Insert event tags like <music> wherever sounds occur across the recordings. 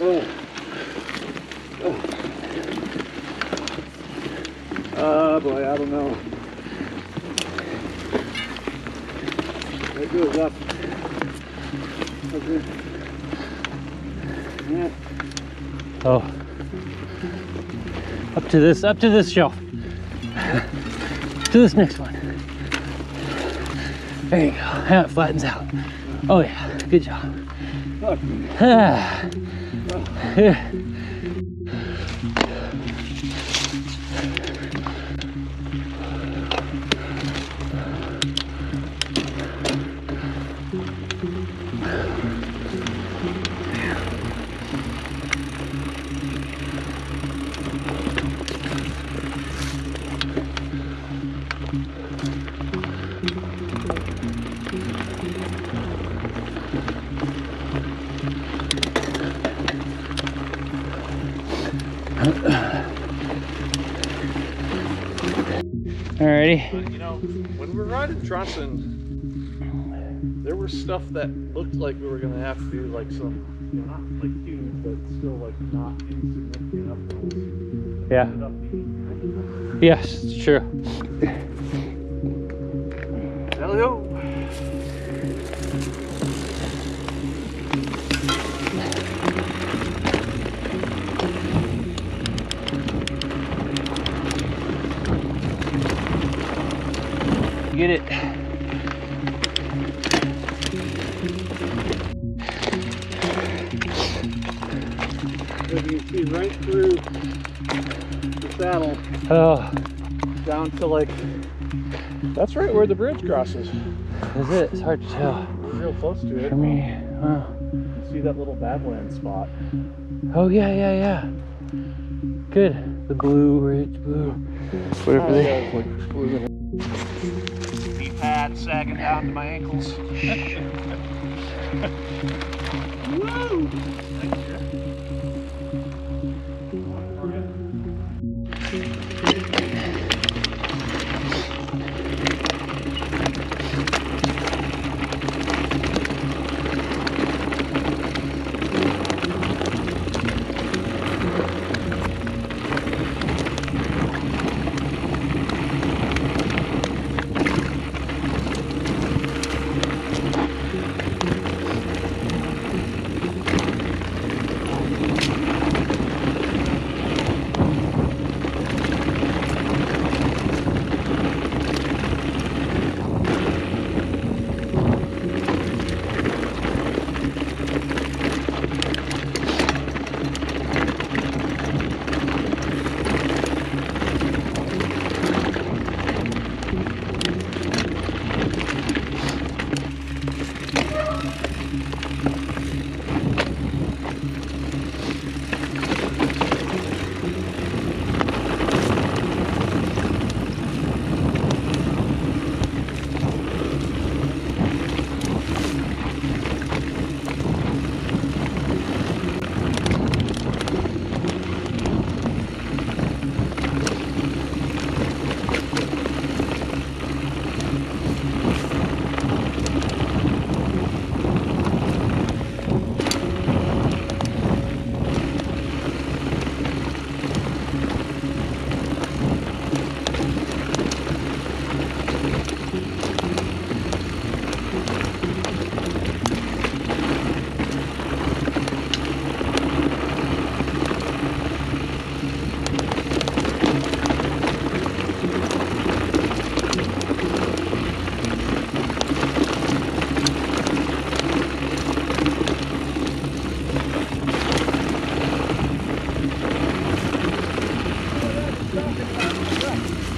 Oh, oh. Ah, boy, I don't know. It goes up. Okay. Yeah. Oh. Up to this, up to this shelf. to this next one. There you go. Now it flattens out. Oh yeah, good job. Ah. Yeah. Uh, you know, when we were riding Trussin, there was stuff that looked like we were gonna have to do like some, you know, not like huge, but still like not insignificant uploads. Yeah. Ended up being Yes, it's true. Hello. Get it. So you can see right through the saddle Oh, Down to like, that's right where the bridge crosses. is it? It's hard to tell. We're real close to it. For me, oh. See that little badland spot? Oh yeah, yeah, yeah. Good. The blue ridge, blue. Whatever they. Knee pad sagging down to my ankles. <laughs> Woo!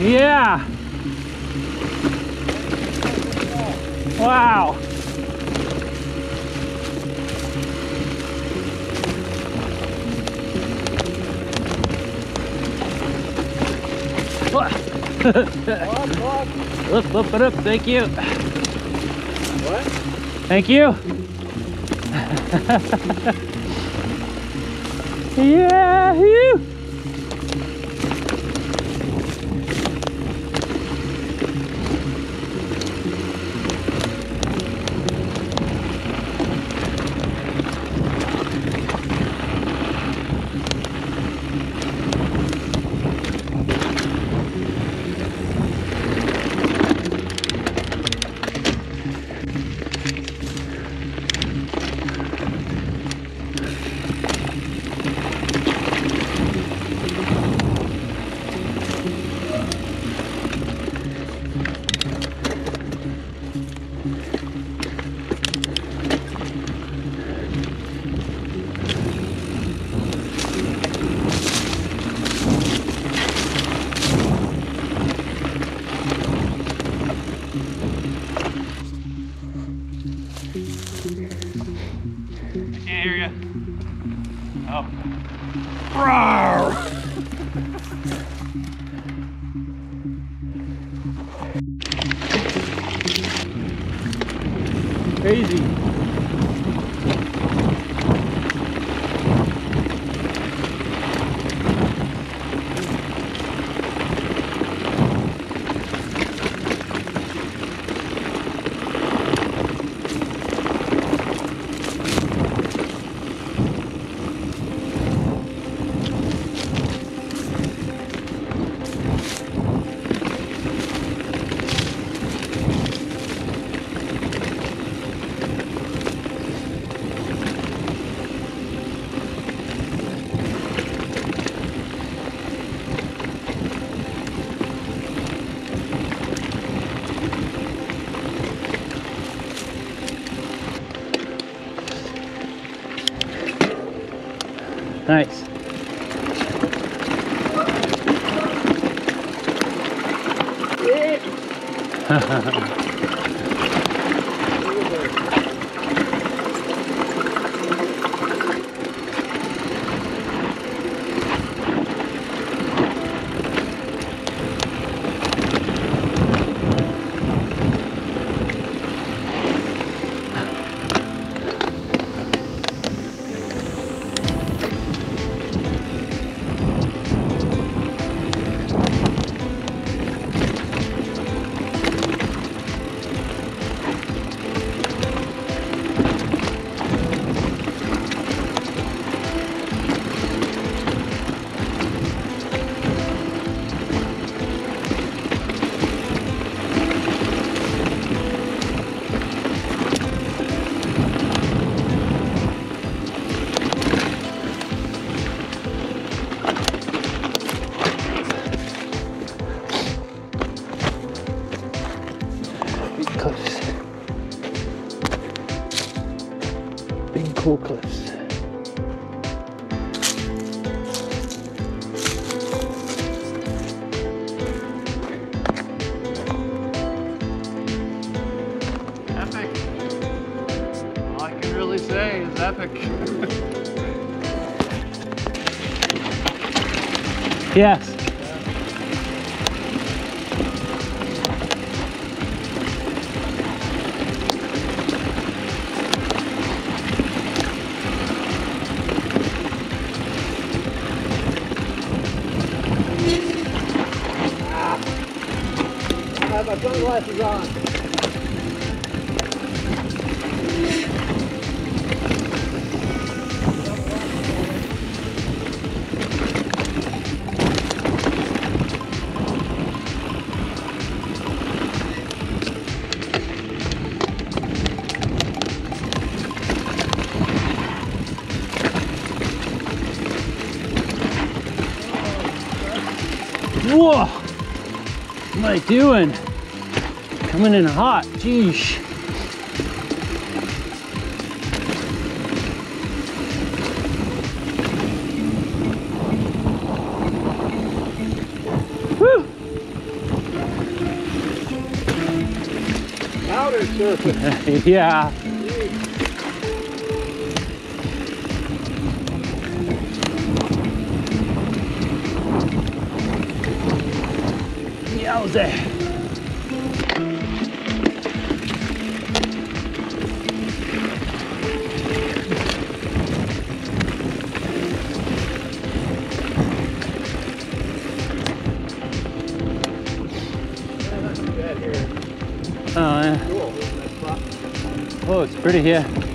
Yeah. Wow. Look, look, look, thank you. What? Thank you. <laughs> yeah. you. Crazy. Nice. <laughs> cool cliffs. Epic. All I can really say is epic. <laughs> Yes. On. Whoa! What am I doing? Coming in hot. Jeez. Woo! Outer surface. yeah. Yowza. Oh, yeah. Cool. Oh, it's pretty here.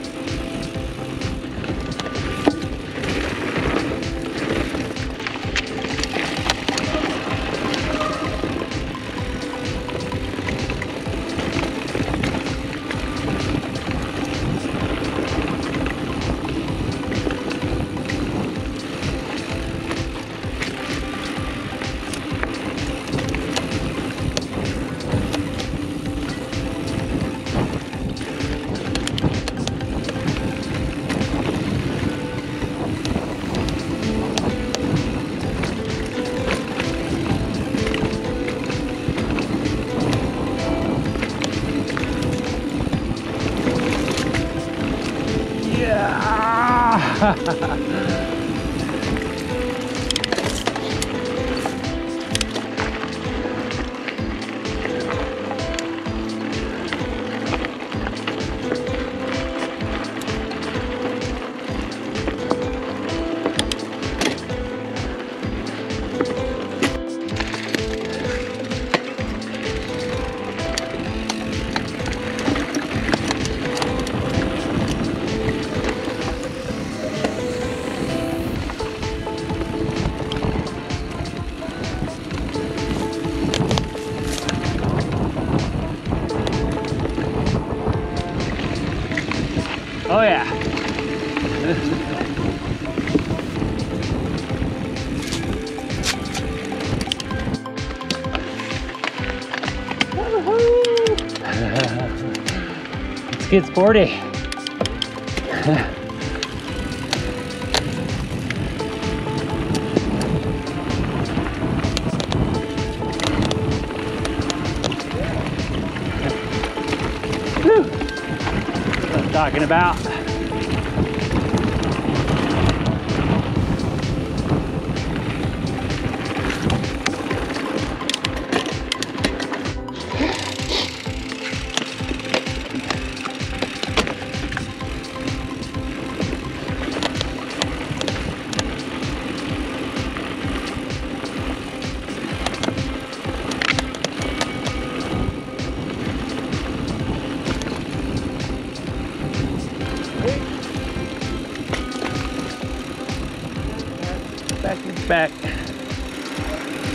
Ah! <laughs> Oh get sporty. Talking about.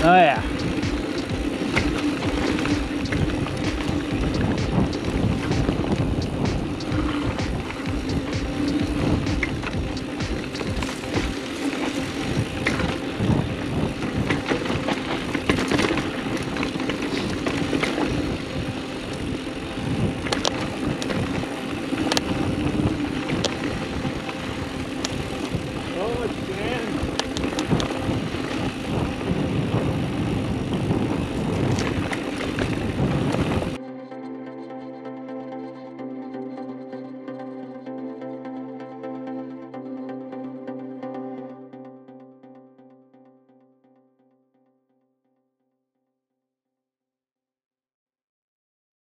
Oh yeah. Oh,